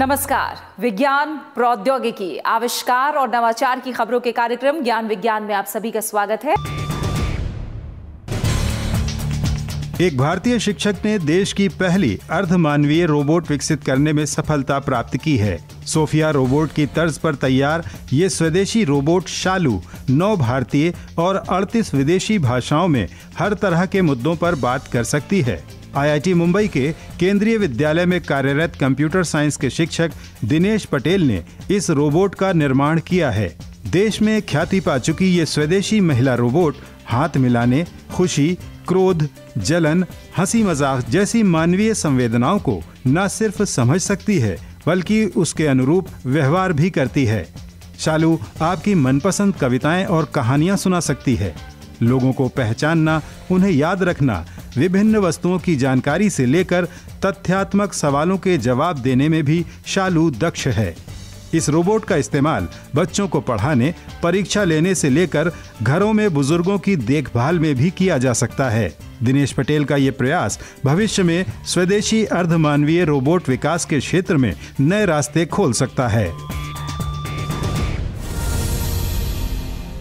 नमस्कार। विज्ञान, प्रौद्योगिकी, आविष्कार और नवाचार की खबरों के कार्यक्रम ज्ञान विज्ञान में आप सभी का स्वागत है। एक भारतीय शिक्षक ने देश की पहली अर्धमानवीय रोबोट विकसित करने में सफलता प्राप्त की है। सोफिया रोबोट की तर्ज पर तैयार ये स्वदेशी रोबोट शालू, नौ भारतीय और 38 विदेशी भाषाओं में हर तरह के मुद्दों पर बात कर सकती है। आईआईटी मुंबई के केंद्रीय विद्यालय में कार्यरत कंप्यूटर साइंस के शिक्षक दिनेश पटेल ने इस रोबोट का निर्माण किया है। देश में ख्याति पा चुकी ये स्वदेशी महिला रोबोट हाथ मिलाने, खुशी, क्रोध, जलन हँसी मज़ाक जैसी मानवीय संवेदनाओं को न सिर्फ़ समझ सकती है, बल्कि उसके अनुरूप व्यवहार भी करती है। शालू, आपकी मनपसंद कविताएँ और कहानियाँ सुना सकती है। लोगों को पहचानना, उन्हें याद रखना, विभिन्न वस्तुओं की जानकारी से लेकर तथ्यात्मक सवालों के जवाब देने में भी शालू दक्ष है। इस रोबोट का इस्तेमाल बच्चों को पढ़ाने, परीक्षा लेने से लेकर घरों में बुज़ुर्गों की देखभाल में भी किया जा सकता है। दिनेश पटेल का ये प्रयास भविष्य में स्वदेशी अर्धमानवीय रोबोट विकास के क्षेत्र में नए रास्ते खोल सकता है।